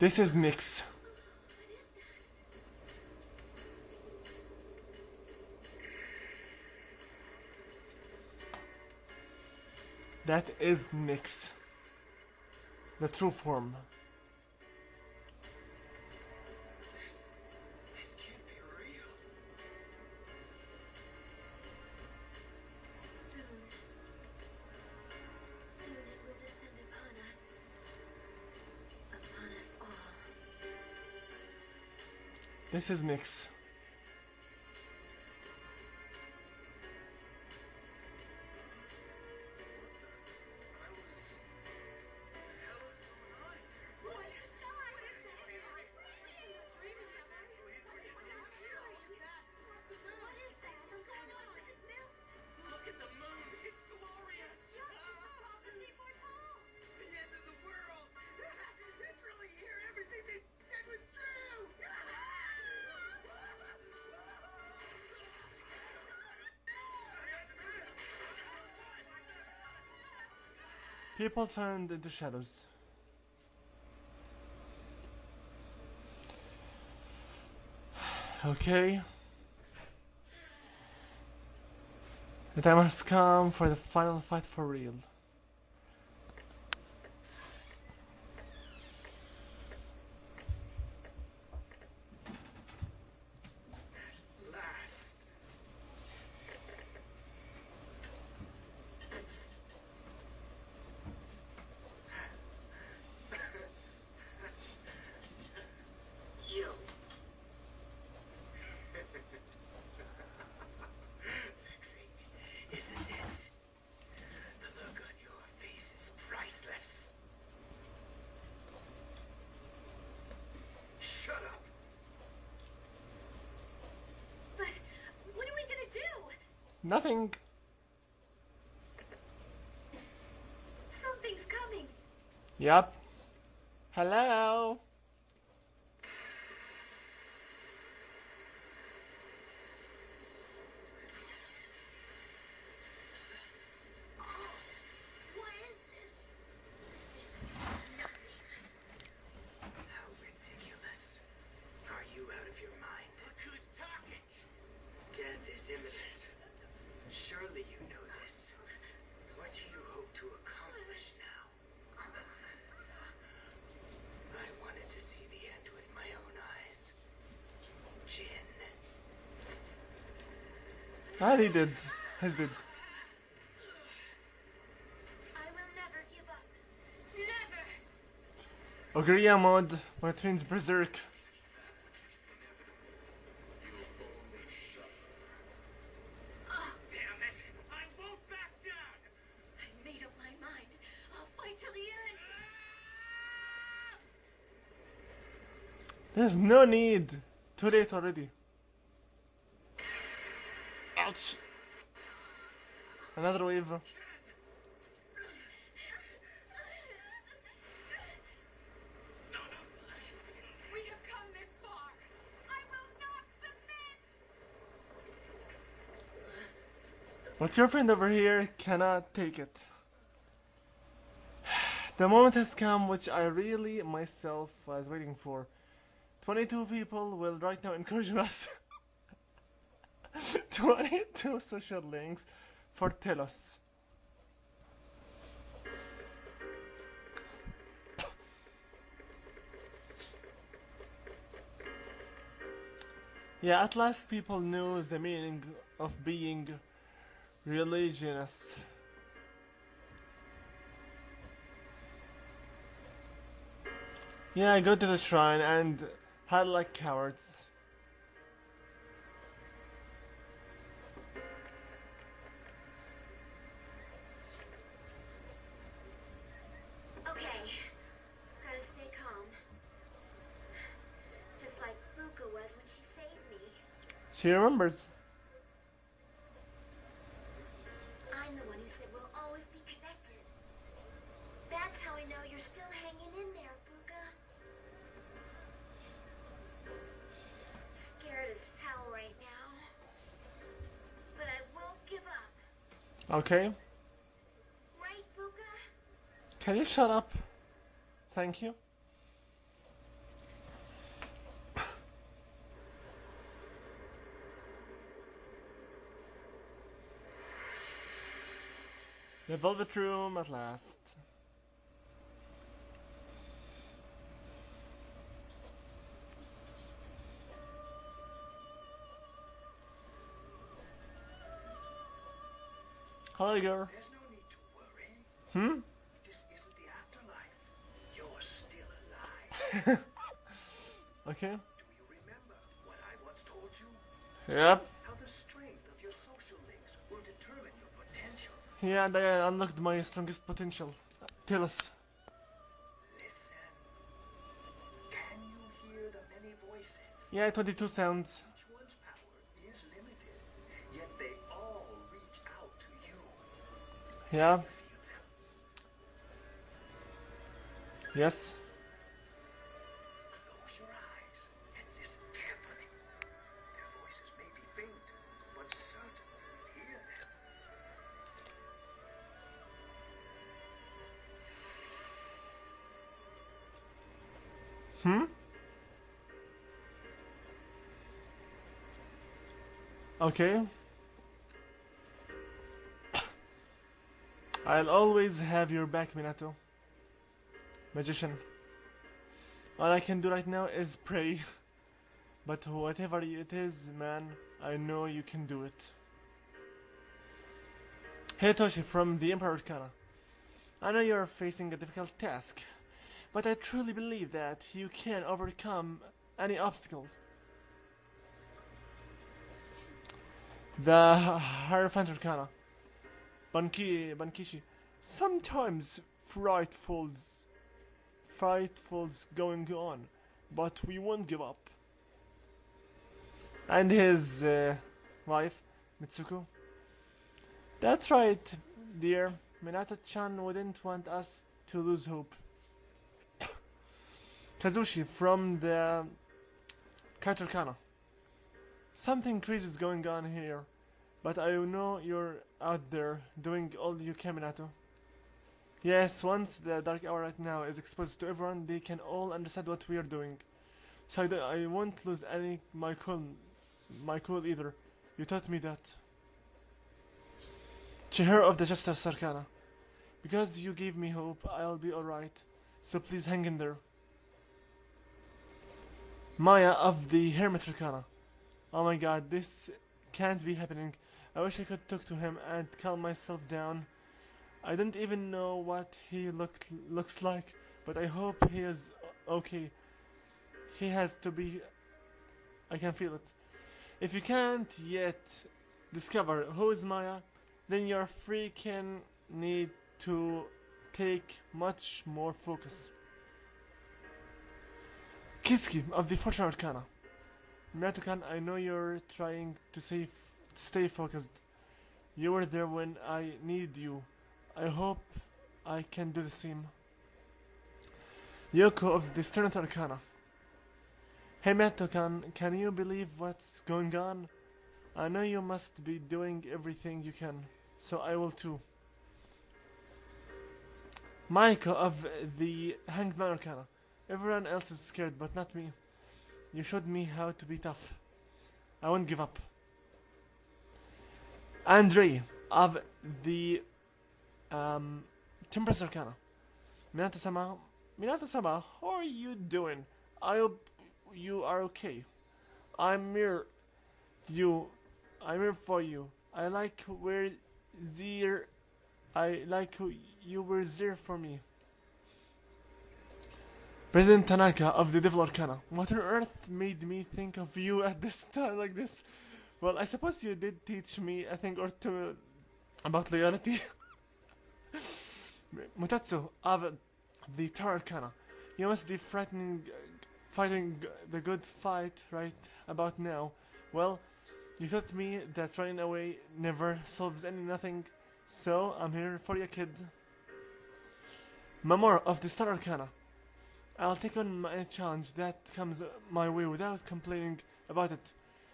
This is Nyx. That is Nyx. The true form. This is Nyx. People turned into shadows. Okay. The time has come for the final fight for real. Last. you. Sexy, isn't it? The look on your face is priceless. Shut up. But what are we gonna do? Nothing. Something's coming. Yup. Hello. Ah, he did. His did. Ogria mod. My twins berserk. There's no need. Too late already. Not wave. But your friend over here cannot take it. The moment has come which I really myself was waiting for. 22 people will right now encourage us. 22 social links for Telos. Yeah, at last people knew the meaning of being religious. Yeah, I go to the shrine and hide like cowards. She remembers. I'm the one who said we'll always be connected. That's how I know you're still hanging in there, Fuka. Scared as hell right now. But I won't give up. Okay. Right, Fuka? Can you shut up? Thank you. The Velvet Room at last. Hello, girl. There's no need to worry. Hmm? This isn't the afterlife. You're still alive. Okay. Do you remember what I once told you? Yep. Yeah, and I unlocked my strongest potential. Tell us. Listen. Can you hear the many voices? Yeah, 22 sounds. Each one's power is limited, yet they all reach out to you. Yeah. Yes. Okay. I'll always have your back, Minato. Magician. All I can do right now is pray. But whatever it is, man, I know you can do it. Hidetoshi from the Emperor Arcana. I know you're facing a difficult task, but I truly believe that you can overcome any obstacles. The Hierophant Arcana. Banki, Bunkichi. Sometimes frightfuls, frightfuls going on, but we won't give up. And his uh, wife, Mitsuko. That's right, dear. Minato-chan wouldn't want us to lose hope. Kazushi from the Katarkana. Something crazy is going on here, but I know you're out there doing all you can, Minato. Yes, once the dark hour right now is exposed to everyone, they can all understand what we are doing. So I won't lose any my cool, my cool either. You taught me that. Chihiro of the Justice Arcana. Because you gave me hope, I'll be alright. So please hang in there. Maya of the Hermit Arcana. Oh my god, this can't be happening. I wish I could talk to him and calm myself down. I don't even know what he look, looks like, but I hope he is okay. He has to be. I can feel it. If you can't yet discover who is Maya, then your freaking need to take much more focus. Kiski of the Fortune Arcana. Minato-kan, I know you're trying to save, stay focused. You were there when I need you. I hope I can do the same. Yoko of the Sternat Arcana. Hey Minato-kan, can you believe what's going on? I know you must be doing everything you can, so I will too. Maiko of the Hanged Man Arcana. Everyone else is scared, but not me. You showed me how to be tough. I won't give up. Andre of the um, Temperance Arcana. Minato-sama, Minato-sama, how are you doing? I hope you are okay. I'm here. You, I'm here for you. I like where there. I like you were there for me. President Tanaka of the Devil Arcana. What on earth made me think of you at this time like this? Well, I suppose you did teach me a thing or two about loyalty. Mutatsu of the Tower Arcana. You must be frightening, fighting the good fight right about now. Well, you taught me that running away never solves any nothing, so I'm here for you, kid. Mamoru of the Star Arcana. I'll take on my challenge that comes my way without complaining about it.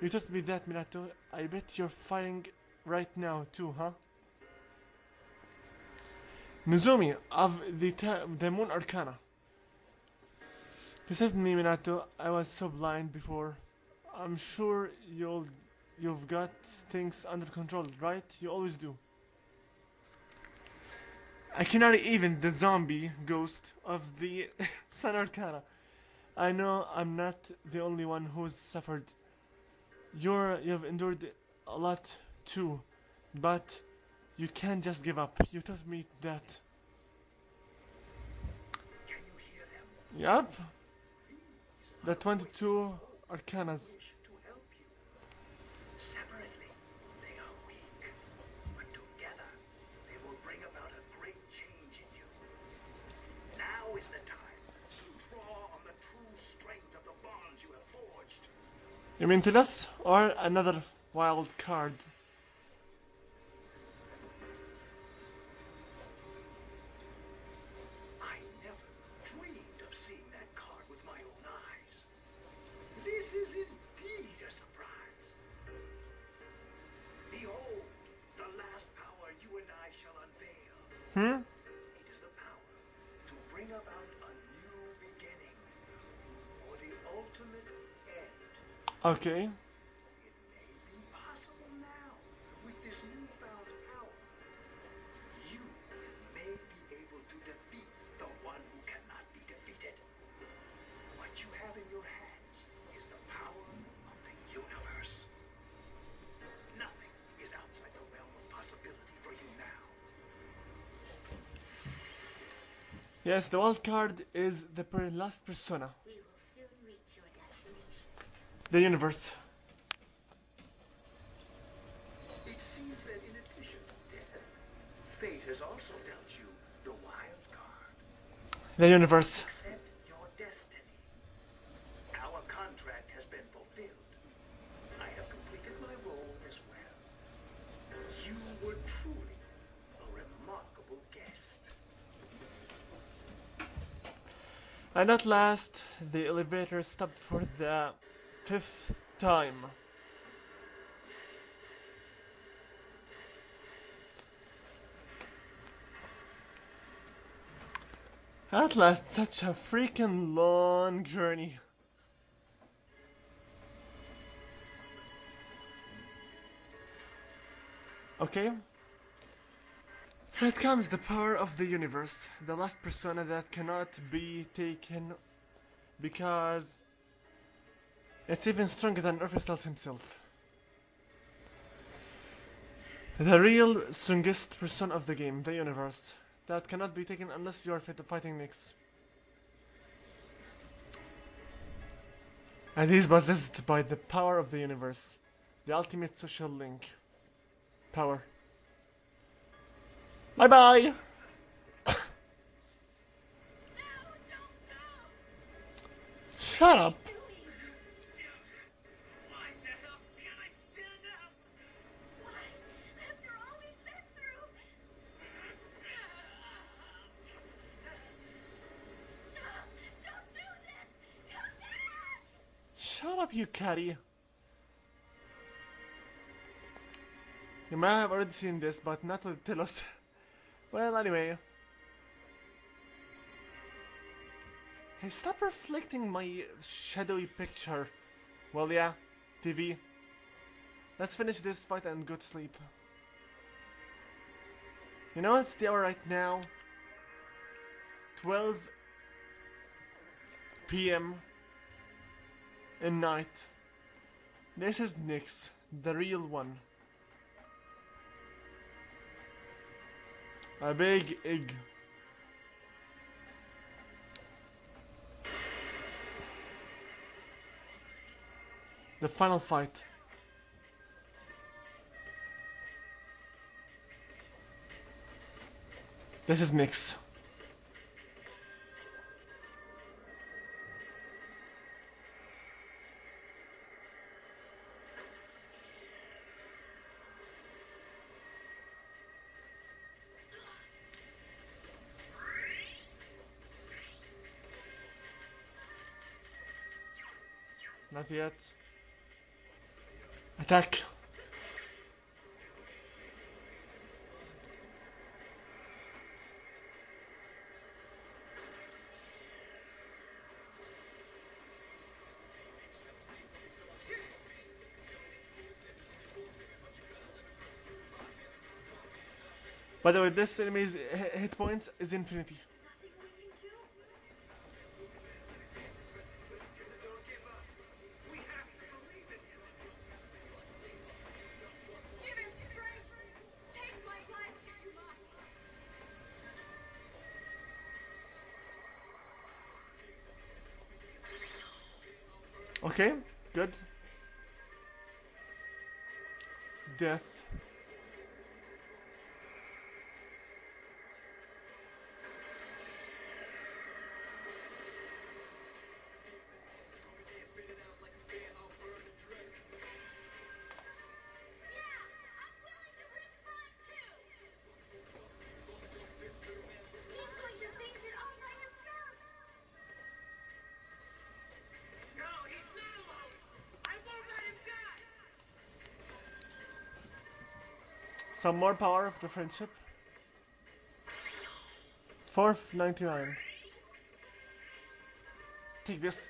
You taught me that, Minato. I bet you're fighting right now, too, huh? Nozomi of the, the Moon Arcana. You saved me, Minato. I was so blind before. I'm sure you'll you've got things under control, right? You always do. I cannot even the zombie ghost of the Sun Arcana. I know I'm not the only one who's suffered. You're you've endured a lot too, but you can't just give up. You taught me that. Yup. The 22 Arcanas. You mean Telos or another wild card? Now. Yes, the wild card is the per- last persona. We will soon reach your destination. The universe. It seems that in addition to death, fate has also dealt you the wild card. The universe. Accept your destiny. Our contract has been fulfilled. I have completed my role as well. You were truly a remarkable guest. And at last, the elevator stopped for the fifth time. At last, such a freaking long journey. Okay. Here comes the power of the universe, the last persona that cannot be taken because it's even stronger than Orpheus himself. The real strongest person of the game, the universe, that cannot be taken unless you are fit fighting Nyx. And he's possessed by the power of the universe, the ultimate social link. Power. Bye bye! Shut up! Up, you catty. You may have already seen this, but not with Telos. Well, anyway. Hey, stop reflecting my shadowy picture. Well, yeah, TV. Let's finish this fight and go to sleep. You know what's the hour right now? 12 p.m. in night. This is Nyx, the real one. A big egg. The final fight. This is Nyx. Not yet. Attack! By the way, this enemy's hit points is infinity. Okay, good. Death. Some more power of the friendship. Fourth, 99. Take this.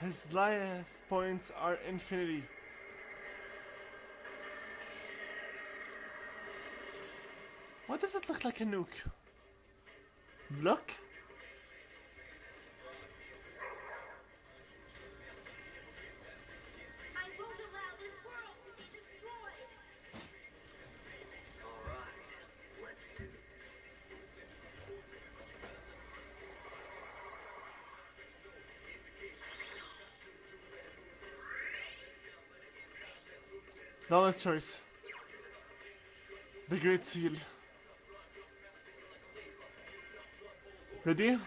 His life points are infinity. What does it look like a nuke? Look? Knowledge choice. The Great Seal. Ready?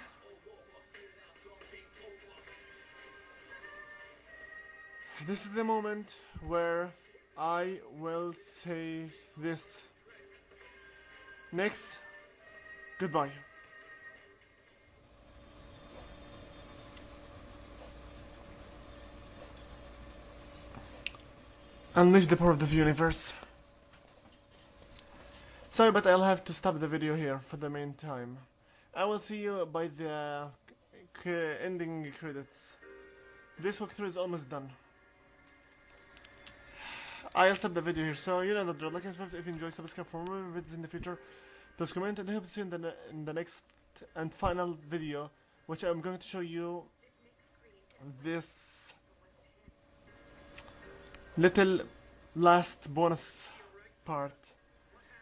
This is the moment where I will say this. Next, goodbye. Unleash the power of the universe. Sorry, but I'll have to stop the video here for the meantime. I will see you by the uh, ending credits. This walkthrough is almost done. I'll stop the video here, so you know the drill. Like and subscribe if you enjoy, subscribe for more videos in the future. Please comment and I hope to see you in the, in the next and final video, which I'm going to show you this little last bonus part.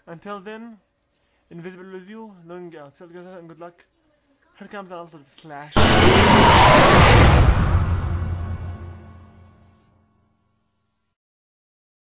Until then, invisible with you, looking out. So guys and good luck. Here comes the slash.